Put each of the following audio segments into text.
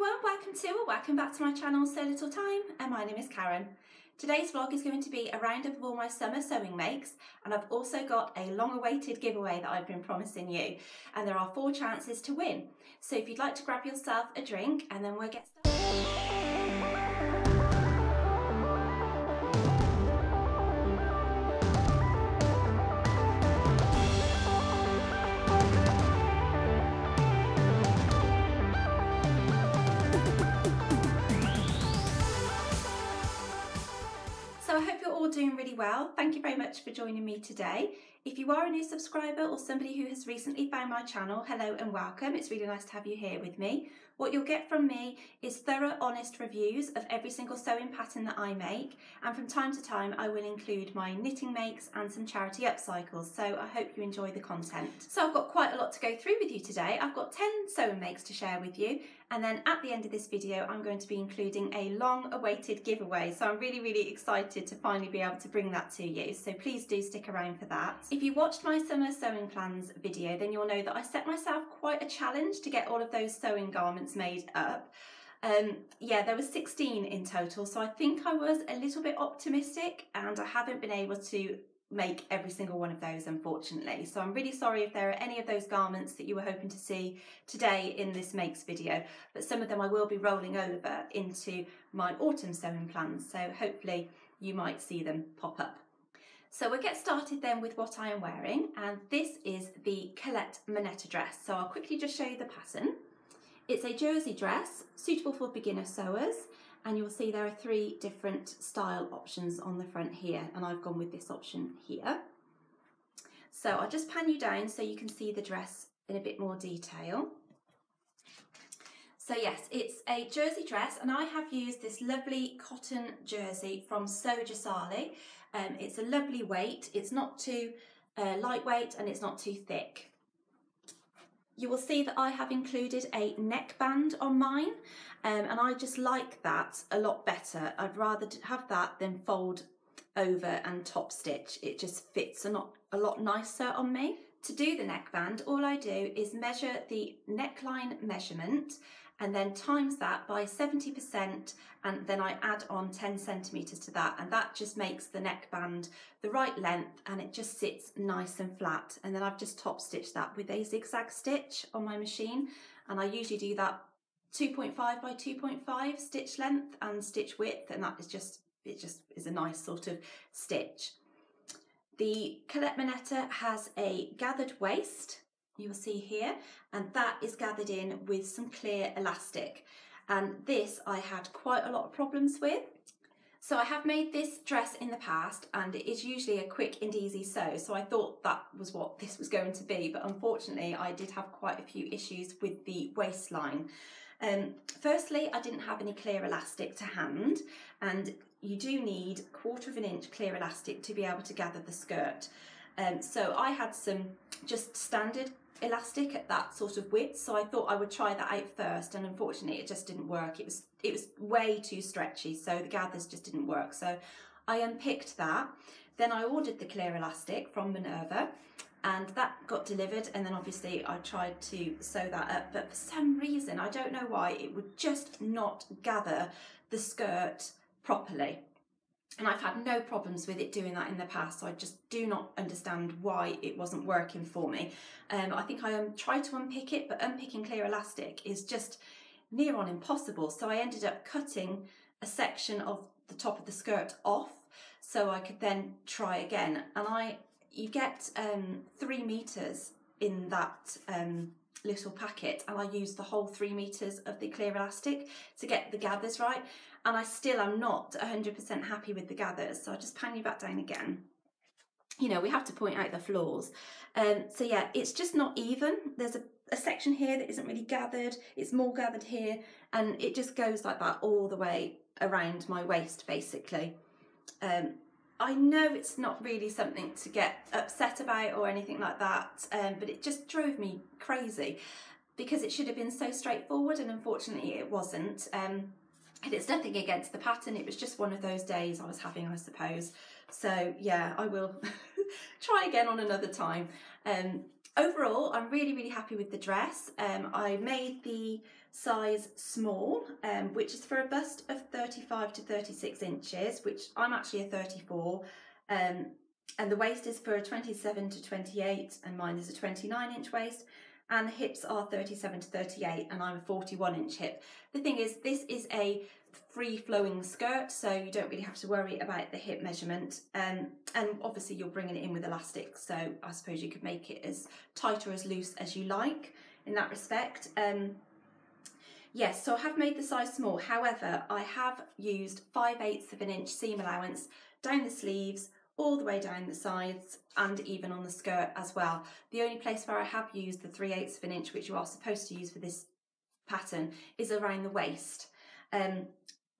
everyone, welcome to or welcome back to my channel Sew Little Time and my name is Karen. Today's vlog is going to be a roundup of all my summer sewing makes and I've also got a long awaited giveaway that I've been promising you and there are four chances to win. So if you'd like to grab yourself a drink and then we'll get started. Doing really well. Thank you very much for joining me today. If you are a new subscriber or somebody who has recently found my channel, hello and welcome. It's really nice to have you here with me. What you'll get from me is thorough, honest reviews of every single sewing pattern that I make. And from time to time, I will include my knitting makes and some charity upcycles. So I hope you enjoy the content. So I've got quite a lot to go through with you today. I've got 10 sewing makes to share with you. And then at the end of this video, I'm going to be including a long awaited giveaway. So I'm really, really excited to finally be able to bring that to you. So please do stick around for that. If you watched my summer sewing plans video, then you'll know that I set myself quite a challenge to get all of those sewing garments made up. Um, yeah, there were 16 in total, so I think I was a little bit optimistic and I haven't been able to make every single one of those unfortunately so I'm really sorry if there are any of those garments that you were hoping to see today in this makes video but some of them I will be rolling over into my autumn sewing plans so hopefully you might see them pop up. So we'll get started then with what I am wearing and this is the Colette Moneta dress so I'll quickly just show you the pattern. It's a jersey dress suitable for beginner sewers and you'll see there are three different style options on the front here and I've gone with this option here. So I'll just pan you down so you can see the dress in a bit more detail. So yes, it's a jersey dress and I have used this lovely cotton jersey from Sew Jessali. Um, it's a lovely weight, it's not too uh, lightweight and it's not too thick. You will see that I have included a neckband on mine um, and I just like that a lot better. I'd rather have that than fold over and top stitch. It just fits a lot, a lot nicer on me. To do the neckband, all I do is measure the neckline measurement and then times that by 70% and then I add on 10 centimetres to that and that just makes the neckband the right length and it just sits nice and flat and then I've just top stitched that with a zigzag stitch on my machine and I usually do that 2.5 by 2.5 stitch length and stitch width and that is just it just is a nice sort of stitch. The Colette Moneta has a gathered waist, you'll see here, and that is gathered in with some clear elastic. And this I had quite a lot of problems with. So I have made this dress in the past and it is usually a quick and easy sew. So I thought that was what this was going to be. But unfortunately, I did have quite a few issues with the waistline. Um, firstly, I didn't have any clear elastic to hand and you do need quarter of an inch clear elastic to be able to gather the skirt. Um, so I had some just standard elastic at that sort of width so I thought I would try that out first and unfortunately it just didn't work. It was it was way too stretchy so the gathers just didn't work. So I unpicked that. Then I ordered the clear elastic from Minerva and that got delivered and then obviously I tried to sew that up but for some reason I don't know why it would just not gather the skirt properly and I've had no problems with it doing that in the past so I just do not understand why it wasn't working for me. Um, I think I um, tried to unpick it but unpicking clear elastic is just near on impossible. So I ended up cutting a section of the top of the skirt off so I could then try again. And I you get um, three meters in that um, little packet and I used the whole three meters of the clear elastic to get the gathers right and I still am not 100% happy with the gathers so I'll just pan you back down again. You know we have to point out the flaws. Um, so yeah it's just not even. There's a, a section here that isn't really gathered. It's more gathered here and it just goes like that all the way around my waist basically. Um, I know it's not really something to get upset about or anything like that, um, but it just drove me crazy because it should have been so straightforward and unfortunately it wasn't. Um, and it's nothing against the pattern, it was just one of those days I was having, I suppose. So yeah, I will try again on another time. Um, overall, I'm really, really happy with the dress. Um, I made the size small, um, which is for a bust of 35 to 36 inches, which I'm actually a 34. Um, and the waist is for a 27 to 28 and mine is a 29 inch waist and the hips are 37 to 38 and I'm a 41 inch hip. The thing is this is a free flowing skirt so you don't really have to worry about the hip measurement um, and obviously you're bringing it in with elastic so I suppose you could make it as tight or as loose as you like in that respect. Um, yes so I have made the size small however I have used 5 eighths of an inch seam allowance down the sleeves all the way down the sides and even on the skirt as well. The only place where I have used the 3 eighths of an inch, which you are supposed to use for this pattern, is around the waist. Um,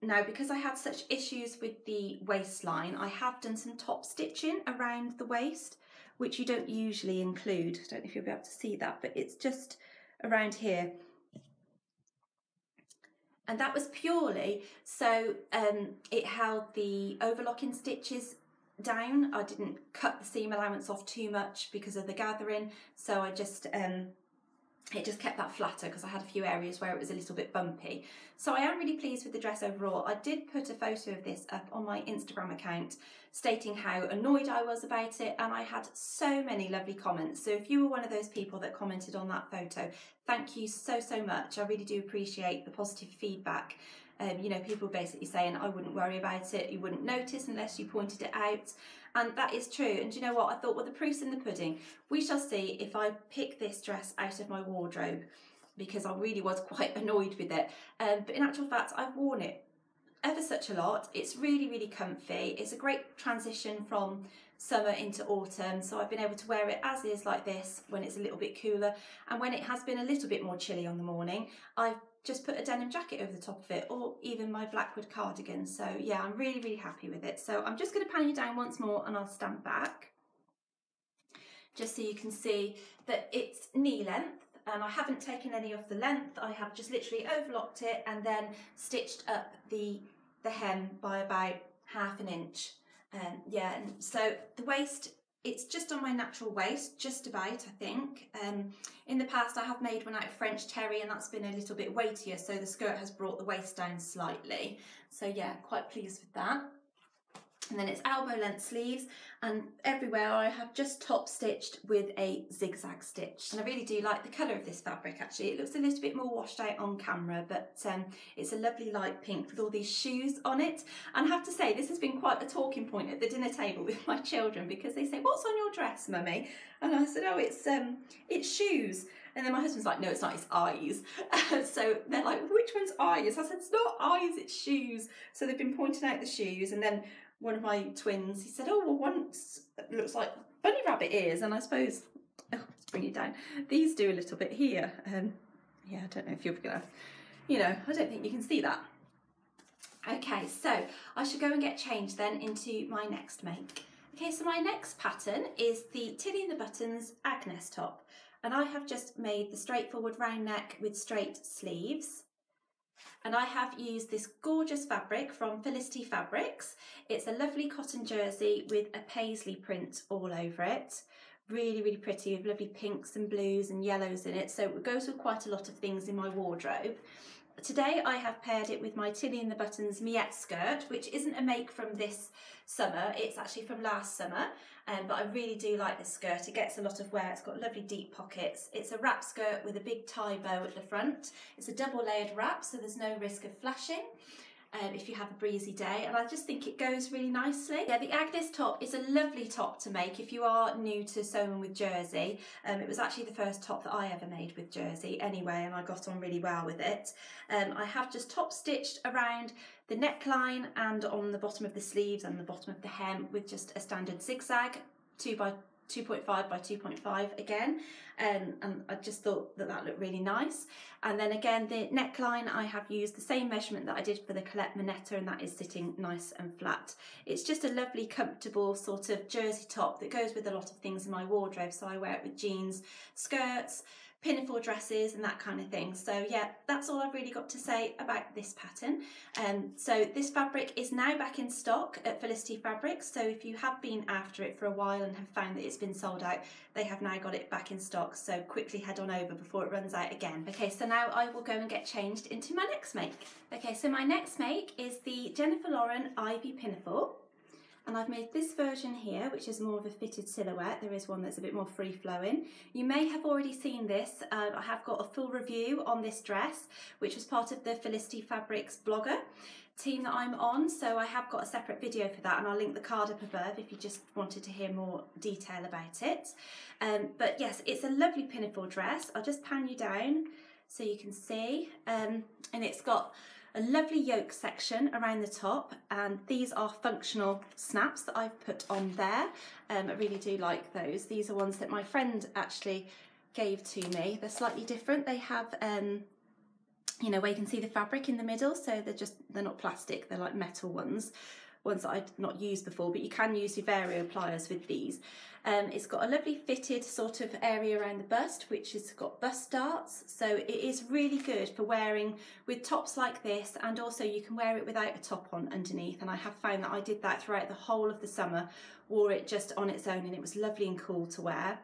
now, because I had such issues with the waistline, I have done some top stitching around the waist, which you don't usually include. I don't know if you'll be able to see that, but it's just around here. And that was purely so um, it held the overlocking stitches down. I didn't cut the seam allowance off too much because of the gathering, so I just um, it just kept that flatter because I had a few areas where it was a little bit bumpy. So I am really pleased with the dress overall. I did put a photo of this up on my Instagram account stating how annoyed I was about it and I had so many lovely comments. So if you were one of those people that commented on that photo, thank you so, so much. I really do appreciate the positive feedback. Um, you know, people basically saying, I wouldn't worry about it, you wouldn't notice unless you pointed it out. And that is true. And you know what? I thought, well, the proof's in the pudding. We shall see if I pick this dress out of my wardrobe because I really was quite annoyed with it. Um, but in actual fact, I've worn it ever such a lot. It's really, really comfy. It's a great transition from summer into autumn. So I've been able to wear it as is like this when it's a little bit cooler. And when it has been a little bit more chilly on the morning, I've just put a denim jacket over the top of it or even my Blackwood cardigan. So yeah, I'm really, really happy with it. So I'm just going to pan you down once more and I'll stand back just so you can see that it's knee length and I haven't taken any of the length. I have just literally overlocked it and then stitched up the, the hem by about half an inch. Um, yeah, so the waist it's just on my natural waist, just about, I think. Um, in the past, I have made one out of French terry and that's been a little bit weightier, so the skirt has brought the waist down slightly. So yeah, quite pleased with that and then it's elbow length sleeves and everywhere I have just top stitched with a zigzag stitch and I really do like the colour of this fabric actually it looks a little bit more washed out on camera but um, it's a lovely light pink with all these shoes on it and I have to say this has been quite a talking point at the dinner table with my children because they say what's on your dress mummy and I said oh it's um it's shoes and then my husband's like, no, it's not, it's eyes. so they're like, which one's eyes? I said, it's not eyes, it's shoes. So they've been pointing out the shoes. And then one of my twins, he said, oh, well, once looks like bunny rabbit ears. And I suppose, oh, let's bring it down. These do a little bit here. Um, yeah, I don't know if you're gonna, you know, I don't think you can see that. Okay, so I should go and get changed then into my next make. Okay, so my next pattern is the Tilly and the Buttons Agnes top. And I have just made the straightforward round neck with straight sleeves and I have used this gorgeous fabric from Felicity Fabrics. It's a lovely cotton jersey with a paisley print all over it. Really, really pretty with lovely pinks and blues and yellows in it. So it goes with quite a lot of things in my wardrobe. Today I have paired it with my Tilly and the Buttons Miette skirt, which isn't a make from this summer, it's actually from last summer, um, but I really do like this skirt. It gets a lot of wear, it's got lovely deep pockets. It's a wrap skirt with a big tie bow at the front. It's a double layered wrap, so there's no risk of flashing um, if you have a breezy day and I just think it goes really nicely. Yeah, the Agnes top is a lovely top to make if you are new to sewing with jersey. Um, it was actually the first top that I ever made with jersey anyway and I got on really well with it. Um, I have just top stitched around the neckline and on the bottom of the sleeves and the bottom of the hem with just a standard zigzag 2 by 2.5 by 2.5 again. Um, and I just thought that that looked really nice. And then again the neckline I have used the same measurement that I did for the Colette Moneta and that is sitting nice and flat. It's just a lovely comfortable sort of jersey top that goes with a lot of things in my wardrobe. So I wear it with jeans, skirts, pinafore dresses and that kind of thing. So yeah, that's all I've really got to say about this pattern. Um, so this fabric is now back in stock at Felicity Fabrics. So if you have been after it for a while and have found that it's been sold out, they have now got it back in stock. So quickly head on over before it runs out again. Okay, so now I will go and get changed into my next make. Okay, so my next make is the Jennifer Lauren Ivy Pinafore and I've made this version here which is more of a fitted silhouette. There is one that's a bit more free flowing you may have already seen this. Uh, I have got a full review on this dress which was part of the Felicity Fabrics blogger team that I'm on. So I have got a separate video for that and I'll link the card up above if you just wanted to hear more detail about it. Um, but yes it's a lovely pinafore dress. I'll just pan you down so you can see. Um, and it's got a lovely yoke section around the top and these are functional snaps that I've put on there. Um, I really do like those. These are ones that my friend actually gave to me. They're slightly different. They have, um, you know, where you can see the fabric in the middle. So they're just, they're not plastic, they're like metal ones ones that I'd not used before, but you can use your Vario pliers with these. Um, it's got a lovely fitted sort of area around the bust, which has got bust darts. So it is really good for wearing with tops like this, and also you can wear it without a top on underneath. And I have found that I did that throughout the whole of the summer, wore it just on its own, and it was lovely and cool to wear.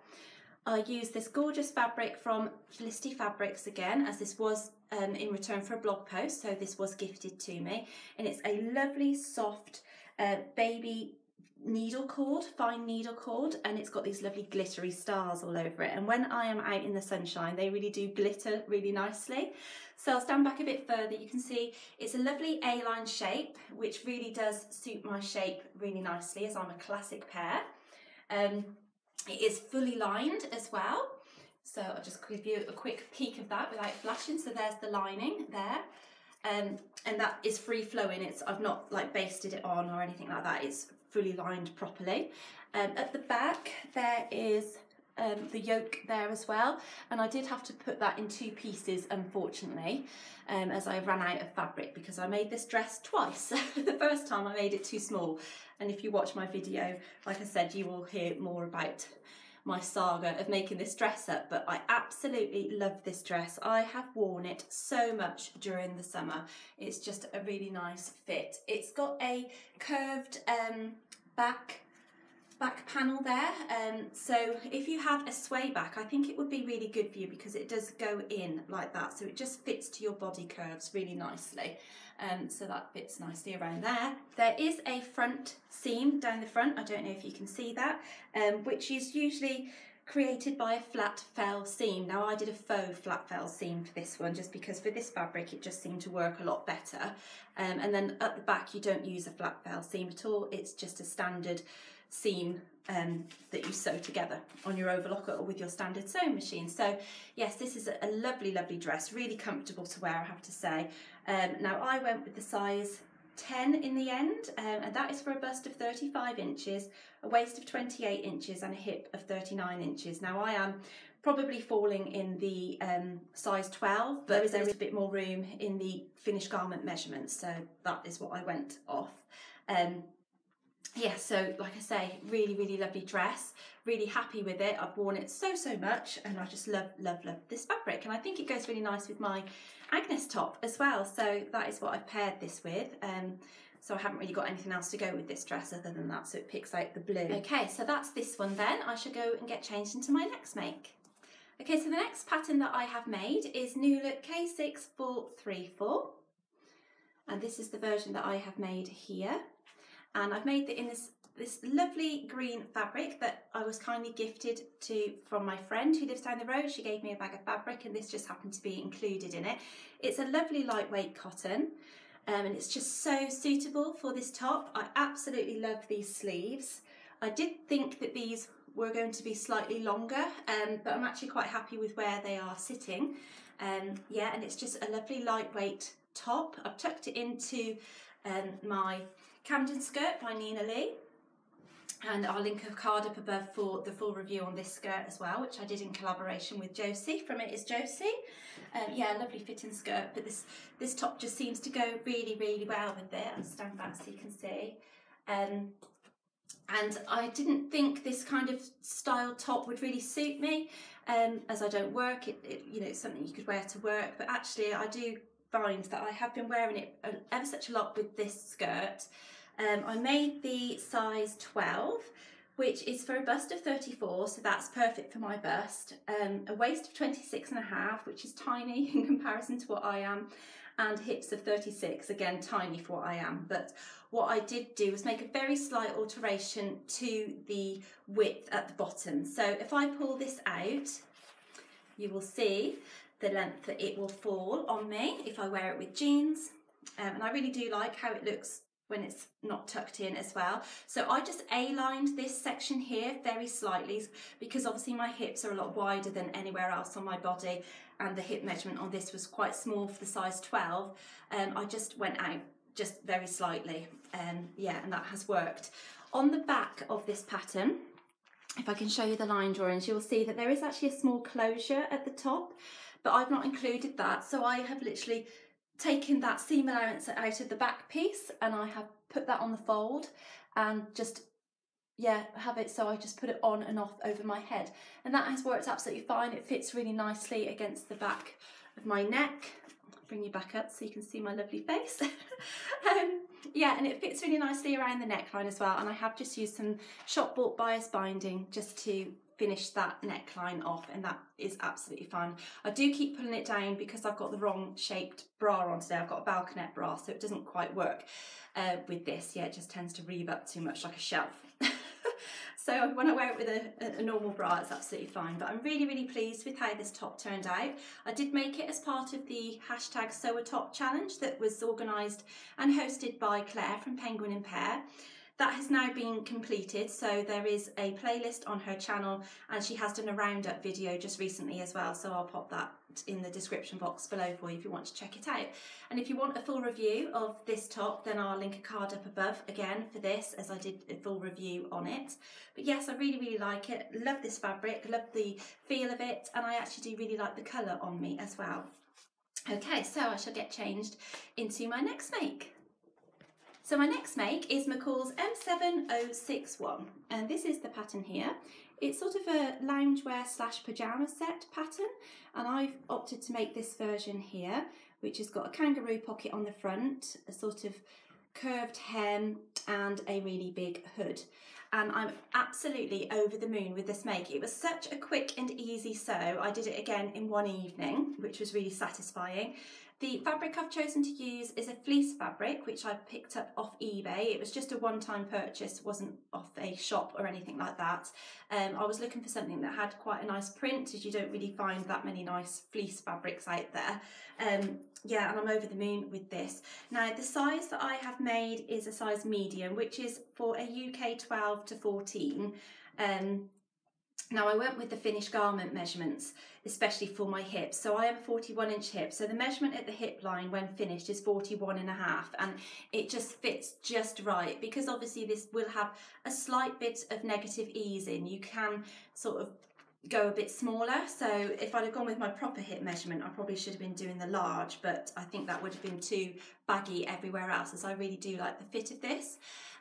I used this gorgeous fabric from Felicity Fabrics again, as this was um, in return for a blog post, so this was gifted to me. And it's a lovely, soft, uh, baby needle cord, fine needle cord, and it's got these lovely glittery stars all over it. And when I am out in the sunshine, they really do glitter really nicely. So I'll stand back a bit further. You can see it's a lovely A-line shape, which really does suit my shape really nicely as I'm a classic pear. Um, it is fully lined as well. So I'll just give you a quick peek of that without flashing. So there's the lining there. Um, and that is free flowing. It's I've not like basted it on or anything like that. It's fully lined properly. Um, at the back there is um, the yoke there as well and I did have to put that in two pieces unfortunately um, as I ran out of fabric because I made this dress twice. the first time I made it too small and if you watch my video like I said you will hear more about my saga of making this dress up, but I absolutely love this dress. I have worn it so much during the summer. It's just a really nice fit. It's got a curved um, back back panel there um, so if you have a sway back I think it would be really good for you because it does go in like that so it just fits to your body curves really nicely um, so that fits nicely around there. There is a front seam down the front, I don't know if you can see that, um, which is usually created by a flat fell seam. Now I did a faux flat fell seam for this one just because for this fabric it just seemed to work a lot better. Um, and then at the back you don't use a flat fell seam at all, it's just a standard seam um, that you sew together on your overlocker or with your standard sewing machine. So yes, this is a lovely, lovely dress, really comfortable to wear, I have to say. Um, now I went with the size 10 in the end, um, and that is for a bust of 35 inches, a waist of 28 inches, and a hip of 39 inches. Now I am probably falling in the um, size 12, but there is a bit more room in the finished garment measurements, so that is what I went off. Um, yeah, so like I say, really, really lovely dress. Really happy with it. I've worn it so, so much and I just love, love, love this fabric. And I think it goes really nice with my Agnes top as well. So that is what I've paired this with. Um, so I haven't really got anything else to go with this dress other than that. So it picks out the blue. Okay, so that's this one then. I should go and get changed into my next make. Okay, so the next pattern that I have made is New Look K6434. And this is the version that I have made here and I've made it in this this lovely green fabric that I was kindly gifted to from my friend who lives down the road. She gave me a bag of fabric and this just happened to be included in it. It's a lovely lightweight cotton um, and it's just so suitable for this top. I absolutely love these sleeves. I did think that these were going to be slightly longer um, but I'm actually quite happy with where they are sitting. Um, yeah and it's just a lovely lightweight top. I've tucked it into um, my Camden skirt by Nina Lee. And I'll link a card up above for the full review on this skirt as well, which I did in collaboration with Josie from It Is Josie. Um, yeah, lovely fitting skirt, but this, this top just seems to go really, really well with it. I'll stand back so you can see. Um, and I didn't think this kind of style top would really suit me um, as I don't work it, it, you know it's something you could wear to work but actually I do find that I have been wearing it ever such a lot with this skirt um, I made the size 12 which is for a bust of 34 so that's perfect for my bust um, a waist of 26 and a half which is tiny in comparison to what I am and hips of 36 again tiny for what I am but what I did do was make a very slight alteration to the width at the bottom. So if I pull this out, you will see the length that it will fall on me if I wear it with jeans. Um, and I really do like how it looks when it's not tucked in as well. So I just A-lined this section here very slightly because obviously my hips are a lot wider than anywhere else on my body and the hip measurement on this was quite small for the size 12. Um, I just went out just very slightly. Um, yeah, and that has worked. On the back of this pattern, if I can show you the line drawings, you'll see that there is actually a small closure at the top, but I've not included that. So I have literally taken that seam allowance out of the back piece and I have put that on the fold and just yeah have it so I just put it on and off over my head. And that has worked absolutely fine. It fits really nicely against the back of my neck bring you back up so you can see my lovely face. um, yeah, and it fits really nicely around the neckline as well. And I have just used some shop bought bias binding just to finish that neckline off and that is absolutely fine. I do keep pulling it down because I've got the wrong shaped bra on today. I've got a balconette bra so it doesn't quite work uh, with this. Yeah, it just tends to reeve up too much like a shelf. So when I wear it with a, a, normal bra, it's absolutely fine. But I'm really, really pleased with how this top turned out. I did make it as part of the hashtag Sew a Top challenge that was organised and hosted by Claire from Penguin and Pear. That has now been completed, so there is a playlist on her channel and she has done a roundup video just recently as well, so I'll pop that in the description box below for you if you want to check it out. And if you want a full review of this top, then I'll link a card up above again for this as I did a full review on it. But yes, I really, really like it. Love this fabric, love the feel of it, and I actually do really like the colour on me as well. Okay, so I shall get changed into my next make. So my next make is McCall's M7061 and this is the pattern here. It's sort of a loungewear slash pyjama set pattern and I've opted to make this version here which has got a kangaroo pocket on the front, a sort of curved hem and a really big hood and I'm absolutely over the moon with this make. It was such a quick and easy sew. I did it again in one evening, which was really satisfying. The fabric I've chosen to use is a fleece fabric, which I picked up off eBay. It was just a one-time purchase, wasn't off a shop or anything like that. Um, I was looking for something that had quite a nice print, as you don't really find that many nice fleece fabrics out there. Um, yeah, and I'm over the moon with this. Now, the size that I have made is a size medium, which is for a UK 12 to 14. Um, now I went with the finished garment measurements, especially for my hips. So I am 41 inch hip. So the measurement at the hip line when finished is 41 and a half and it just fits just right because obviously this will have a slight bit of negative ease in. You can sort of go a bit smaller. So if I'd have gone with my proper hip measurement, I probably should have been doing the large, but I think that would have been too baggy everywhere else as I really do like the fit of this.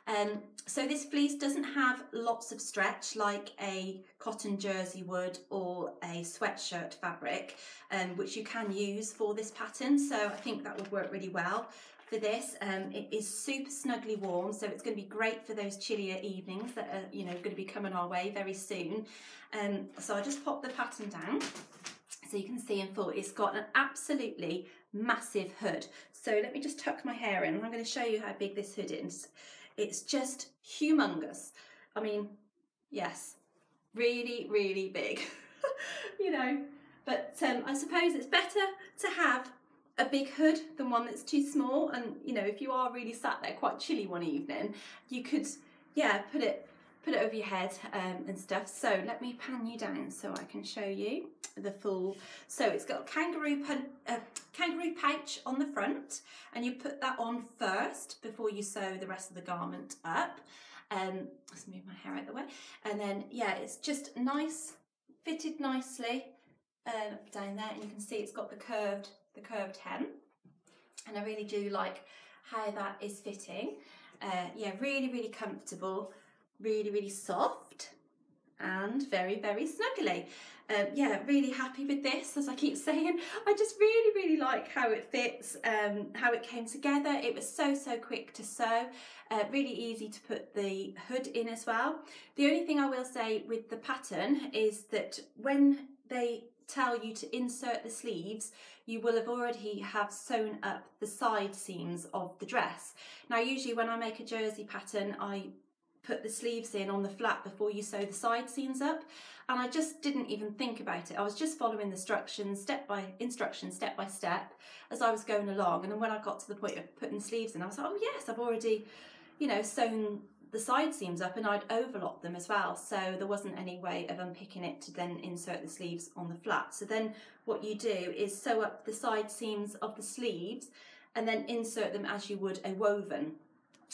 Um, so this fleece doesn't have lots of stretch like a cotton jersey would or a sweatshirt fabric, um, which you can use for this pattern. So I think that would work really well for this. Um, it is super snugly warm, so it's going to be great for those chillier evenings that are, you know, going to be coming our way very soon. Um, so I just pop the pattern down so you can see in full. It's got an absolutely massive hood. So let me just tuck my hair in. I'm going to show you how big this hood is. It's just humongous. I mean, yes, really, really big, you know. But um, I suppose it's better to have a big hood than one that's too small. And, you know, if you are really sat there quite chilly one evening, you could, yeah, put it put it over your head um, and stuff. So let me pan you down so I can show you the full. So it's got a kangaroo, uh, kangaroo pouch on the front and you put that on first before you sew the rest of the garment up. Um, let's move my hair out the way. And then, yeah, it's just nice, fitted nicely um, down there. And you can see it's got the curved, the curved hem. And I really do like how that is fitting. Uh, yeah, really, really comfortable really, really soft and very, very snuggly. Um, yeah, really happy with this, as I keep saying. I just really, really like how it fits, um, how it came together. It was so, so quick to sew, uh, really easy to put the hood in as well. The only thing I will say with the pattern is that when they tell you to insert the sleeves, you will have already have sewn up the side seams of the dress. Now usually when I make a jersey pattern I put the sleeves in on the flat before you sew the side seams up and I just didn't even think about it. I was just following the instructions step by instructions step by step as I was going along and then when I got to the point of putting sleeves in I was like oh yes I've already you know sewn the side seams up and I'd overlock them as well so there wasn't any way of unpicking it to then insert the sleeves on the flat. So then what you do is sew up the side seams of the sleeves and then insert them as you would a woven.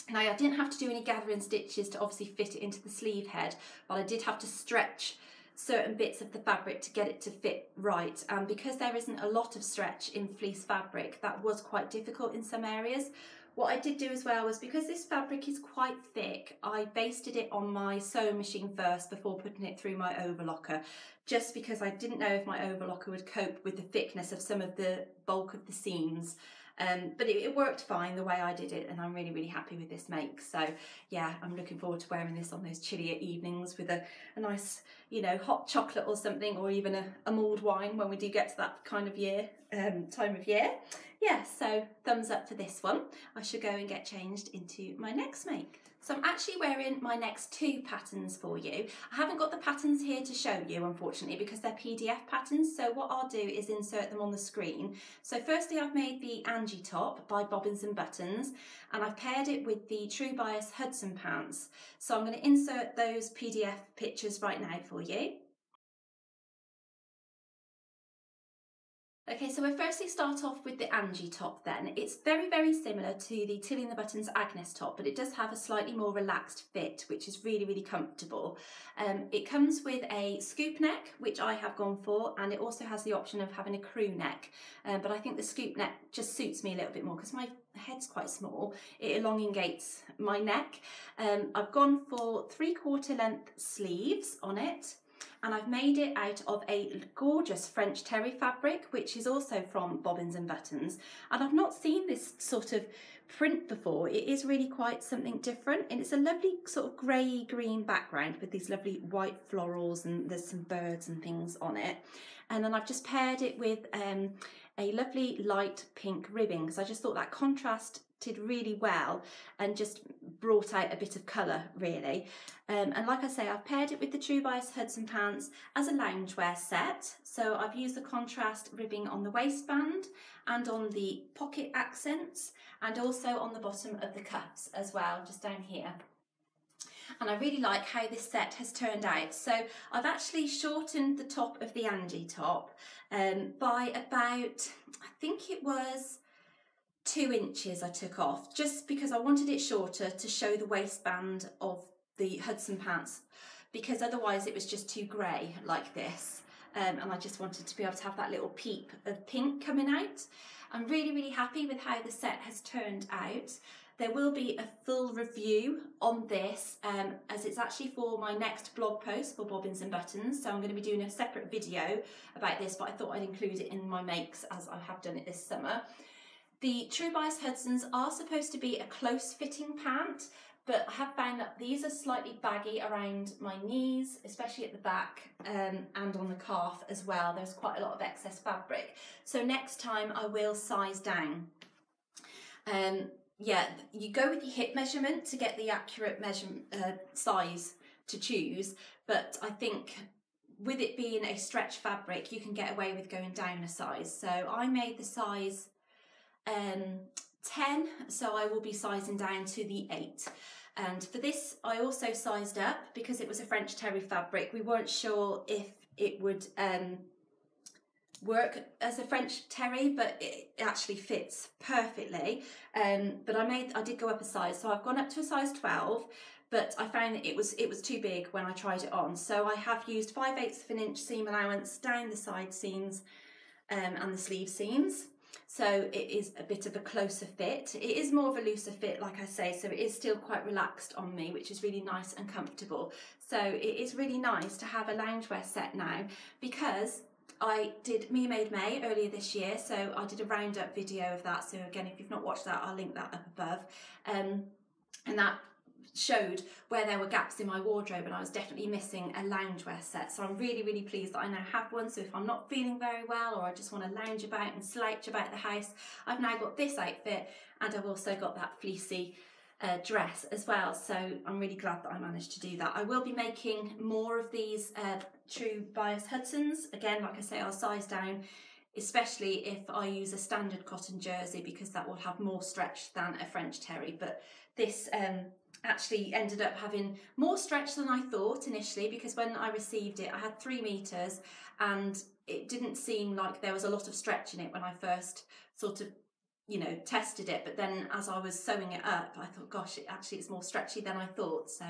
Now I didn't have to do any gathering stitches to obviously fit it into the sleeve head, but I did have to stretch certain bits of the fabric to get it to fit right. And because there isn't a lot of stretch in fleece fabric, that was quite difficult in some areas. What I did do as well was because this fabric is quite thick, I basted it on my sewing machine first before putting it through my overlocker, just because I didn't know if my overlocker would cope with the thickness of some of the bulk of the seams. Um, but it, it, worked fine the way I did it and I'm really, really happy with this make. So yeah, I'm looking forward to wearing this on those chillier evenings with a, a nice, you know, hot chocolate or something or even a, a mulled wine when we do get to that kind of year, um, time of year. Yeah, so thumbs up for this one. I should go and get changed into my next make. So I'm actually wearing my next two patterns for you. I haven't got the patterns here to show you, unfortunately, because they're PDF patterns. So what I'll do is insert them on the screen. So firstly, I've made the Angie top by Bobbins and Buttons, and I've paired it with the True Bias Hudson pants. So I'm going to insert those PDF pictures right now for you. Okay, so we'll firstly start off with the Angie top then. It's very, very similar to the Tilly and the Buttons Agnes top, but it does have a slightly more relaxed fit, which is really, really comfortable. Um, it comes with a scoop neck, which I have gone for, and it also has the option of having a crew neck. Uh, but I think the scoop neck just suits me a little bit more because my head's quite small. It elongates my neck. Um, I've gone for three quarter length sleeves on it and I've made it out of a gorgeous French terry fabric which is also from Bobbins and Buttons. And I've not seen this sort of print before. It is really quite something different. And it's a lovely sort of grey green background with these lovely white florals and there's some birds and things on it. And then I've just paired it with um, a lovely light pink ribbing. Because I just thought that contrast really well and just brought out a bit of colour really. Um, and like I say, I've paired it with the True Bias Hudson pants as a loungewear set. So I've used the contrast ribbing on the waistband and on the pocket accents and also on the bottom of the cuffs as well, just down here and I really like how this set has turned out. So I've actually shortened the top of the Angie top um, by about, I think it was two inches I took off just because I wanted it shorter to show the waistband of the Hudson pants because otherwise it was just too grey like this um, and I just wanted to be able to have that little peep of pink coming out. I'm really really happy with how the set has turned out. There will be a full review on this um, as it's actually for my next blog post for Bobbins and Buttons so I'm going to be doing a separate video about this but I thought I'd include it in my makes as I have done it this summer. The True Bias Hudsons are supposed to be a close fitting pant, but I have found that these are slightly baggy around my knees, especially at the back um, and on the calf as well. There's quite a lot of excess fabric. So next time I will size down. Um, yeah, you go with your hip measurement to get the accurate measurement uh, size to choose, but I think with it being a stretch fabric, you can get away with going down a size. So I made the size um, 10, so I will be sizing down to the 8. And for this, I also sized up because it was a French terry fabric. We weren't sure if it would um, work as a French terry, but it actually fits perfectly. Um, but I made, I did go up a size, so I've gone up to a size 12, but I found that it was it was too big when I tried it on. So I have used 5 eighths of an inch seam allowance down the side seams um, and the sleeve seams. So it is a bit of a closer fit. It is more of a looser fit, like I say, so it is still quite relaxed on me, which is really nice and comfortable. So it is really nice to have a loungewear set now because I did Me Made May earlier this year, so I did a roundup video of that. So again, if you've not watched that, I'll link that up above. Um, and that showed where there were gaps in my wardrobe and I was definitely missing a loungewear set. So I'm really, really pleased that I now have one. So if I'm not feeling very well or I just want to lounge about and slouch about the house, I've now got this outfit and I've also got that fleecy uh, dress as well. So I'm really glad that I managed to do that. I will be making more of these uh, true bias Hudsons. Again, like I say, I'll size down especially if I use a standard cotton jersey because that will have more stretch than a French terry. But this um, actually ended up having more stretch than I thought initially because when I received it, I had three meters and it didn't seem like there was a lot of stretch in it when I first sort of you know tested it. But then as I was sewing it up I thought gosh it actually is more stretchy than I thought. So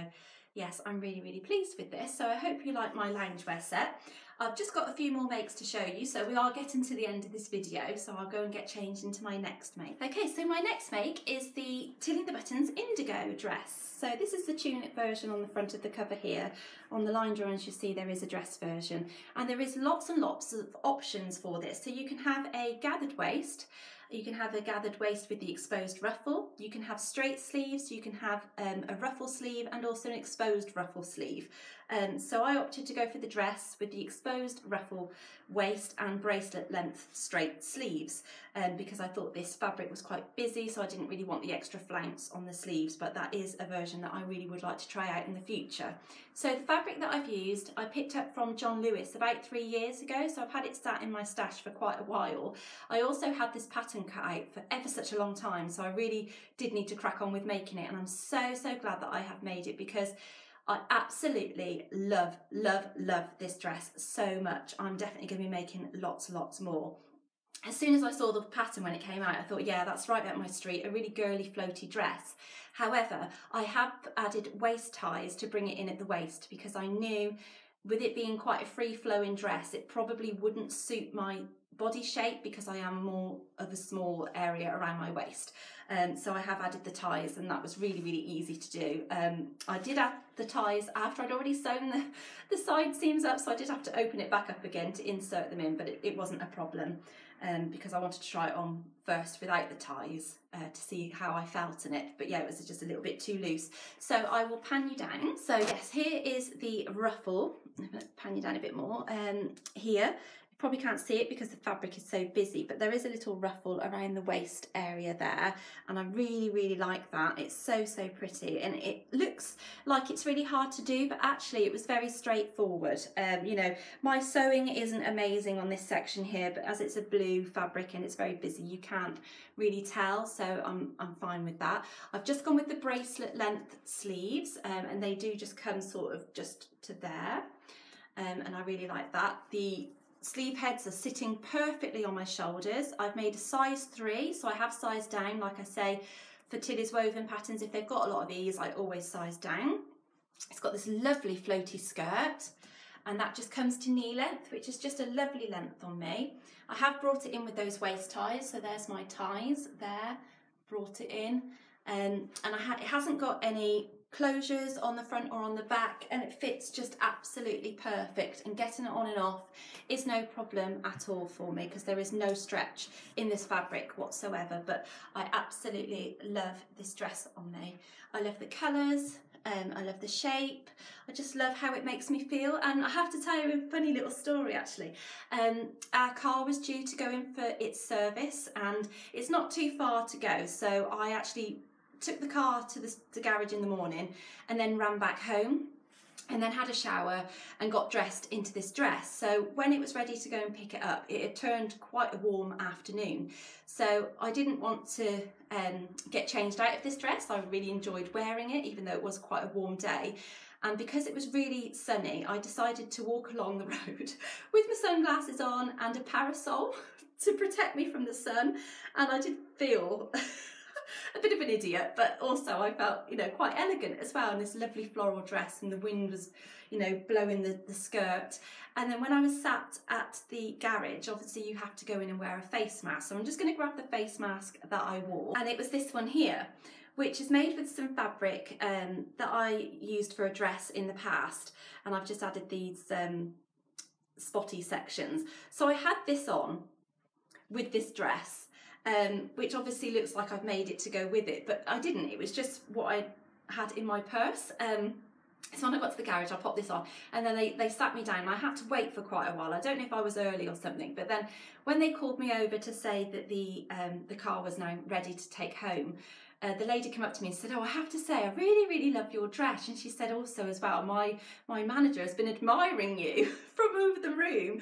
yes I'm really really pleased with this. So I hope you like my loungewear set I've just got a few more makes to show you, so we are getting to the end of this video, so I'll go and get changed into my next make. Okay, so my next make is the Tilly the Buttons Indigo dress. So this is the tunic version on the front of the cover here. On the line drawings you see there is a dress version, and there is lots and lots of options for this. So you can have a gathered waist, you can have a gathered waist with the exposed ruffle. You can have straight sleeves. You can have um, a ruffle sleeve and also an exposed ruffle sleeve. Um, so I opted to go for the dress with the exposed ruffle waist and bracelet length straight sleeves um, because I thought this fabric was quite busy so I didn't really want the extra flounce on the sleeves but that is a version that I really would like to try out in the future. So the fabric that I've used I picked up from John Lewis about three years ago so I've had it sat in my stash for quite a while. I also had this pattern cut out for ever such a long time so I really did need to crack on with making it and I'm so so glad that I have made it because I absolutely love, love, love this dress so much. I'm definitely going to be making lots, lots more. As soon as I saw the pattern when it came out, I thought, yeah, that's right up my street, a really girly, floaty dress. However, I have added waist ties to bring it in at the waist because I knew with it being quite a free flowing dress, it probably wouldn't suit my body shape because I am more of a small area around my waist. Um, so I have added the ties and that was really, really easy to do. Um, I did add the ties after I'd already sewn the, the side seams up, so I did have to open it back up again to insert them in, but it, it wasn't a problem um, because I wanted to try it on first without the ties uh, to see how I felt in it. But yeah, it was just a little bit too loose. So I will pan you down. So yes, here is the ruffle. Pan you down a bit more. Um, here Probably can't see it because the fabric is so busy, but there is a little ruffle around the waist area there. And I really, really like that. It's so, so pretty. And it looks like it's really hard to do, but actually it was very straightforward. Um, you know, my sewing isn't amazing on this section here, but as it's a blue fabric and it's very busy, you can't really tell. So I'm, I'm fine with that. I've just gone with the bracelet length sleeves um, and they do just come sort of just to there. Um, and I really like that. The sleeve heads are sitting perfectly on my shoulders. I've made a size three, so I have sized down, like I say, for Tilly's woven patterns, if they've got a lot of ease, I always size down. It's got this lovely floaty skirt, and that just comes to knee length, which is just a lovely length on me. I have brought it in with those waist ties, so there's my ties there, brought it in. Um, and I ha it hasn't got any closures on the front or on the back and it fits just absolutely perfect. And getting it on and off is no problem at all for me because there is no stretch in this fabric whatsoever. But I absolutely love this dress on me. I love the colours, um, I love the shape, I just love how it makes me feel. And I have to tell you a funny little story actually. Um, our car was due to go in for its service and it's not too far to go. So I actually took the car to the, the garage in the morning and then ran back home and then had a shower and got dressed into this dress. So when it was ready to go and pick it up, it had turned quite a warm afternoon. So I didn't want to um, get changed out of this dress. I really enjoyed wearing it, even though it was quite a warm day. And because it was really sunny, I decided to walk along the road with my sunglasses on and a parasol to protect me from the sun. And I did feel a bit of an idiot, but also I felt, you know, quite elegant as well in this lovely floral dress and the wind was, you know, blowing the, the skirt. And then when I was sat at the garage, obviously you have to go in and wear a face mask. So I'm just going to grab the face mask that I wore. And it was this one here which is made with some fabric um, that I used for a dress in the past and I've just added these um, spotty sections. So I had this on with this dress um, which obviously looks like I've made it to go with it but I didn't, it was just what I had in my purse. Um, so when I got to the garage, I popped this on and then they, they sat me down and I had to wait for quite a while. I don't know if I was early or something, but then when they called me over to say that the, um, the car was now ready to take home, uh, the lady came up to me and said, "Oh, I have to say, I really, really love your dress." And she said also as well, my my manager has been admiring you from over the room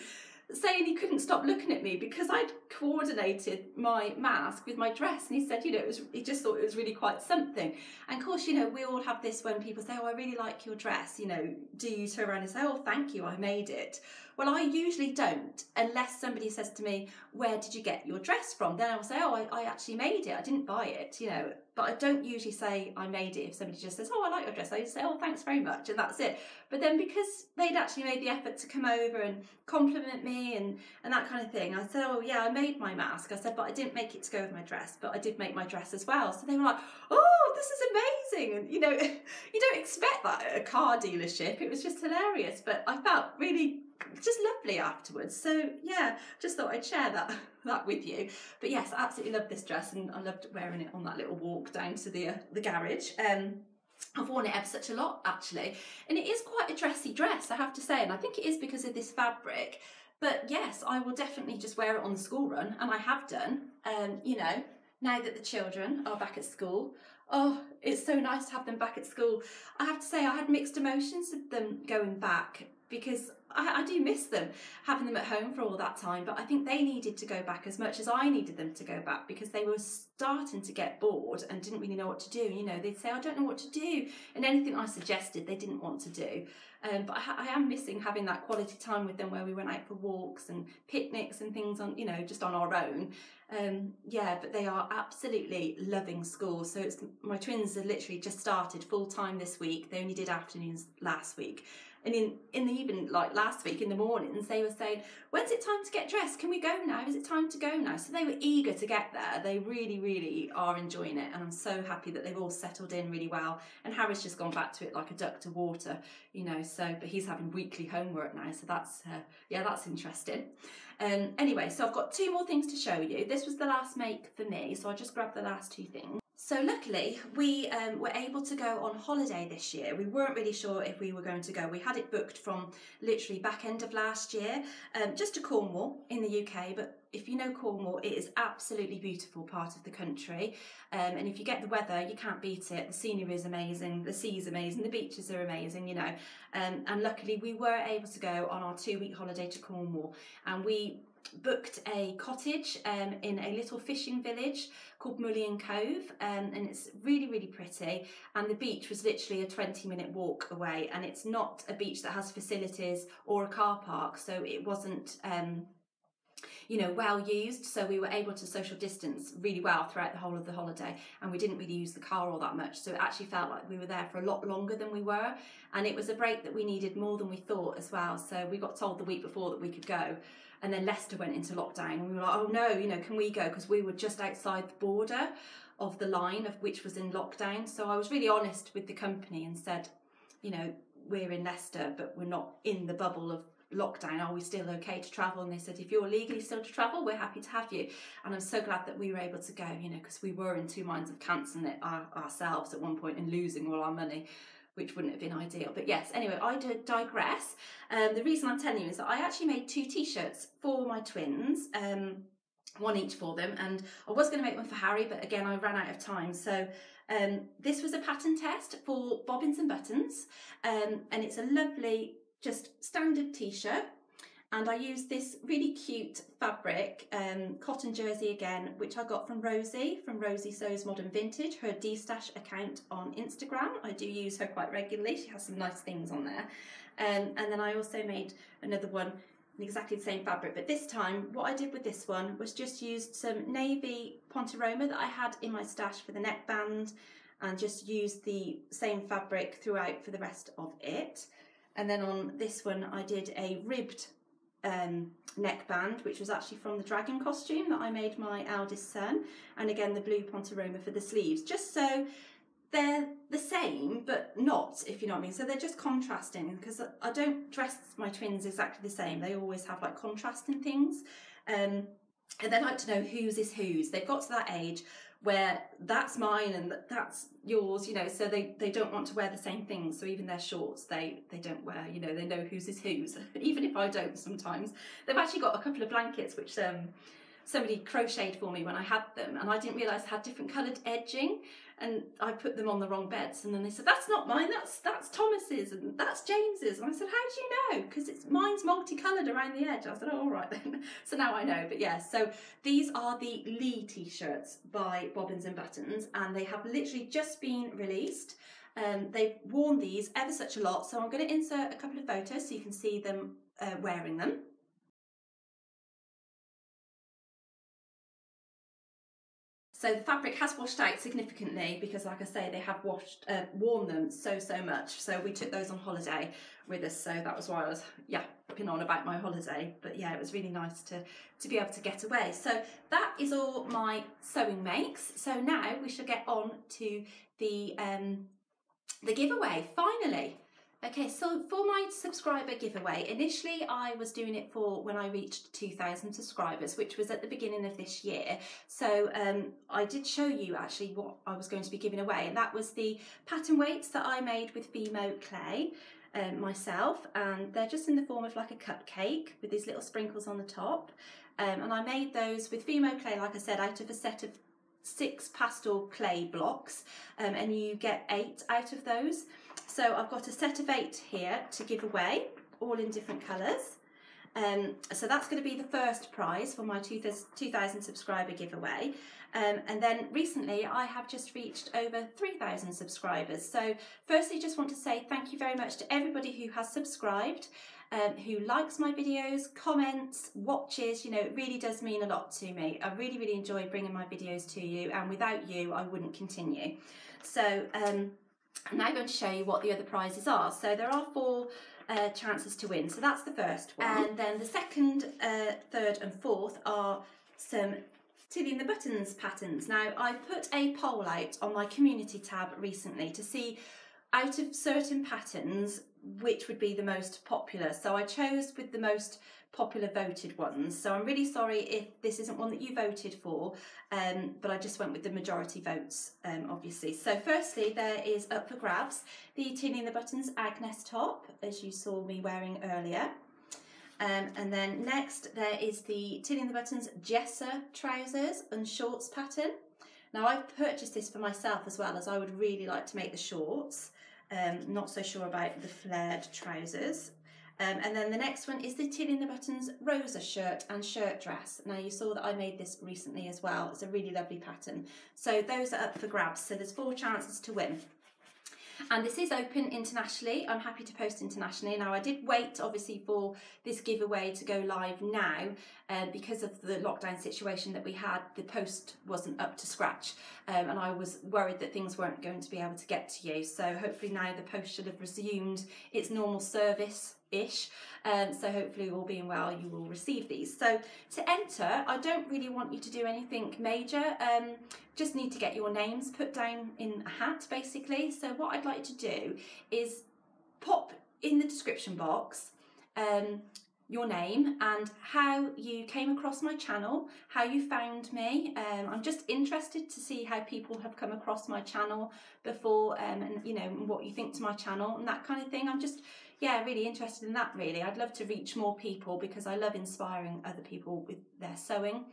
saying he couldn't stop looking at me because I'd coordinated my mask with my dress and he said you know it was he just thought it was really quite something. And of course you know we all have this when people say oh I really like your dress you know do you turn around and say oh thank you I made it well I usually don't unless somebody says to me where did you get your dress from then I'll say oh I, I actually made it I didn't buy it you know but I don't usually say I made it if somebody just says oh I like your dress I just say oh thanks very much and that's it but then because they'd actually made the effort to come over and compliment me and, and that kind of thing, I said, oh yeah, I made my mask. I said, but I didn't make it to go with my dress, but I did make my dress as well. So they were like, oh, this is amazing. And you know, you don't expect that at a car dealership. It was just hilarious, but I felt really just lovely afterwards. So yeah, just thought I'd share that that with you. But yes, I absolutely love this dress and I loved wearing it on that little walk down to the uh, the garage. Um, I've worn it ever such a lot actually. And it is quite a dressy dress, I have to say. And I think it is because of this fabric. But yes, I will definitely just wear it on the school run. And I have done, um, you know, now that the children are back at school. Oh, it's so nice to have them back at school. I have to say I had mixed emotions with them going back because I, I, do miss them having them at home for all that time but I think they needed to go back as much as I needed them to go back because they were starting to get bored and didn't really know what to do. You know they'd say I don't know what to do and anything I suggested they didn't want to do. Um, but I, I, am missing having that quality time with them where we went out for walks and picnics and things on you know just on our own. Um, yeah but they are absolutely loving school. So it's my twins are literally just started full time this week. They only did afternoons last week and in, in the even like last week in the mornings, they were saying, when's it time to get dressed? Can we go now? Is it time to go now? So they were eager to get there. They really, really are enjoying it. And I'm so happy that they've all settled in really well. And Harry's just gone back to it like a duck to water, you know, so, but he's having weekly homework now. So that's, uh, yeah, that's interesting. Um, anyway, so I've got two more things to show you. This was the last make for me. So I'll just grab the last two things. So luckily, we um, were able to go on holiday this year. We weren't really sure if we were going to go. We had it booked from literally back end of last year, um, just to Cornwall in the UK. But if you know Cornwall, it is absolutely beautiful part of the country. Um, and if you get the weather, you can't beat it. The scenery is amazing, the sea's amazing, the beaches are amazing, you know. Um, and luckily, we were able to go on our two week holiday to Cornwall, and we booked a cottage um, in a little fishing village called Mullion Cove um, and it's really really pretty. And the beach was literally a 20 minute walk away and it's not a beach that has facilities or a car park so it wasn't um, you know well used so we were able to social distance really well throughout the whole of the holiday and we didn't really use the car all that much so it actually felt like we were there for a lot longer than we were and it was a break that we needed more than we thought as well so we got told the week before that we could go and then Leicester went into lockdown, and we were like, oh no, you know, can we go? Because we were just outside the border of the line of which was in lockdown. So I was really honest with the company and said, you know, we're in Leicester, but we're not in the bubble of lockdown. Are we still okay to travel? And they said, if you're legally still to travel, we're happy to have you. And I'm so glad that we were able to go, you know, because we were in two minds of cancelling it ourselves at one point and losing all our money which wouldn't have been ideal. But yes, anyway, I digress. Um, the reason I'm telling you is that I actually made two t-shirts for my twins. Um, one each for them and I was going to make one for Harry but again I ran out of time so um, this was a pattern test for bobbins and buttons um, and it's a lovely just standard t-shirt and I used this really cute fabric, um, cotton jersey again, which I got from Rosie, from Rosie Sews Modern Vintage, her D-Stash account on Instagram. I do use her quite regularly, she has some nice things on there. Um, and then I also made another one in exactly the same fabric but this time what I did with this one was just used some navy Ponte Roma that I had in my stash for the neckband and just used the same fabric throughout for the rest of it and then on this one I did a ribbed um, neckband which was actually from the dragon costume that I made my eldest son. And again the blue Ponte Roma for the sleeves. Just so they're the same but not if you know what I mean. So they're just contrasting because I don't dress my twins exactly the same. They always have like contrasting things. Um, and they like to know whose is whose. They've got to that age where that's mine and that's yours you know so they they don't want to wear the same things. So even their shorts they they don't wear you know they know whose is whose. Even if I don't sometimes. They've actually got a couple of blankets which um somebody crocheted for me when I had them and I didn't realise had different coloured edging and I put them on the wrong beds and then they said that's not mine that's that's Thomas's and that's James's. And I said how do you know? Because it's mine's multicoloured around the edge. I said oh all right then. So now I know but yes yeah, so these are the Lee t-shirts by Bobbins and Buttons and they have literally just been released. Um, they've worn these ever such a lot so I'm going to insert a couple of photos so you can see them uh, wearing them So the fabric has washed out significantly because like I say, they have washed, uh, worn them so, so much. So we took those on holiday with us. So that was why I was, yeah, looking on about my holiday. But yeah, it was really nice to, to be able to get away. So that is all my sewing makes. So now we shall get on to the, um, the giveaway, finally. Okay, so for my subscriber giveaway, initially I was doing it for when I reached 2,000 subscribers, which was at the beginning of this year. So um, I did show you actually what I was going to be giving away, and that was the pattern weights that I made with Fimo clay um, myself, and they're just in the form of like a cupcake with these little sprinkles on the top. Um, and I made those with Fimo clay, like I said, out of a set of six pastel clay blocks, um, and you get eight out of those. So I've got a set of eight here to give away, all in different colours. Um, so that's going to be the first prize for my 2000 subscriber giveaway. Um, and then recently I have just reached over 3,000 subscribers. So firstly, just want to say thank you very much to everybody who has subscribed, um, who likes my videos, comments, watches, you know, it really does mean a lot to me. I really, really enjoy bringing my videos to you and without you, I wouldn't continue. So, um, I'm now going to show you what the other prizes are. So there are four uh, chances to win. So that's the first one. And then the second, uh, third and fourth are some Tilly and the Buttons patterns. Now I put a poll out on my community tab recently to see out of certain patterns which would be the most popular. So I chose with the most popular voted ones. So I'm really sorry if this isn't one that you voted for, um, but I just went with the majority votes, um, obviously. So firstly, there is up for grabs the Tilly and the Buttons Agnes top, as you saw me wearing earlier. Um, and then next there is the Tilly and the Buttons Jessa trousers and shorts pattern. Now I've purchased this for myself as well as I would really like to make the shorts. Um, not so sure about the flared trousers. Um, and then the next one is the Tilly the Buttons Rosa shirt and shirt dress. Now you saw that I made this recently as well. It's a really lovely pattern. So those are up for grabs. So there's four chances to win. And this is open internationally. I'm happy to post internationally. Now, I did wait, obviously, for this giveaway to go live now uh, because of the lockdown situation that we had. The post wasn't up to scratch, um, and I was worried that things weren't going to be able to get to you. So hopefully now the post should have resumed its normal service ish. Um, so hopefully all being well, you will receive these. So to enter, I don't really want you to do anything major. Um, just need to get your names put down in a hat basically. So what I'd like to do is pop in the description box um, your name and how you came across my channel, how you found me. Um, I'm just interested to see how people have come across my channel before um, and you know what you think to my channel and that kind of thing. I'm just yeah, really interested in that really. I'd love to reach more people because I love inspiring other people with their sewing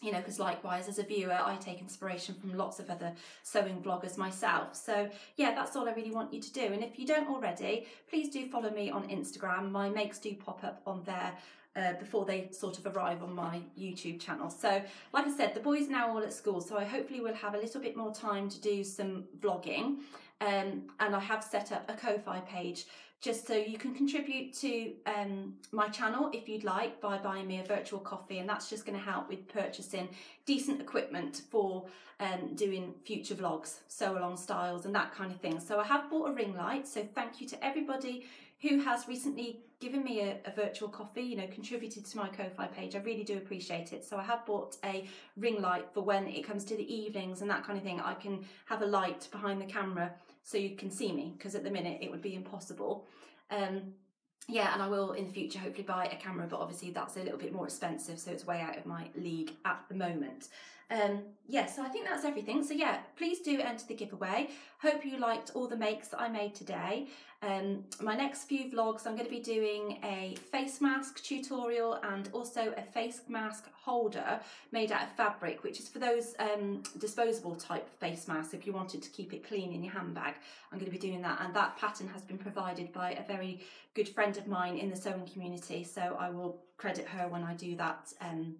you know, because likewise, as a viewer, I take inspiration from lots of other sewing vloggers myself. So, yeah, that's all I really want you to do. And if you don't already, please do follow me on Instagram. My makes do pop up on there uh, before they sort of arrive on my YouTube channel. So, like I said, the boys are now all at school, so I hopefully will have a little bit more time to do some vlogging. Um, and I have set up a Ko-Fi page just so you can contribute to um, my channel if you'd like by buying me a virtual coffee and that's just going to help with purchasing decent equipment for um, doing future vlogs, sew along styles and that kind of thing. So I have bought a ring light so thank you to everybody who has recently given me a, a, virtual coffee, you know, contributed to my Ko-Fi page. I really do appreciate it. So I have bought a ring light for when it comes to the evenings and that kind of thing. I can have a light behind the camera so you can see me because at the minute it would be impossible. Um, yeah, and I will in the future hopefully buy a camera, but obviously that's a little bit more expensive, so it's way out of my league at the moment. Um, yeah, so I think that's everything. So yeah, please do enter the giveaway. Hope you liked all the makes that I made today. Um, my next few vlogs, I'm going to be doing a face mask tutorial and also a face mask holder made out of fabric, which is for those um, disposable type face masks if you wanted to keep it clean in your handbag. I'm going to be doing that and that pattern has been provided by a very good friend of mine in the sewing community, so I will credit her when I do that um,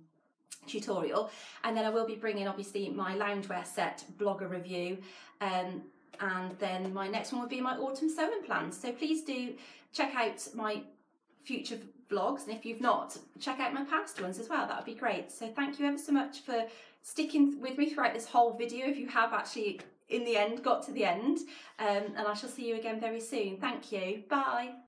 tutorial. And then I will be bringing obviously my loungewear set blogger review um, and then my next one will be my autumn sewing plans. So please do check out my future vlogs and if you've not check out my past ones as well. That would be great. So thank you ever so much for sticking with me throughout this whole video. If you have actually in the end got to the end um, and I shall see you again very soon. Thank you. Bye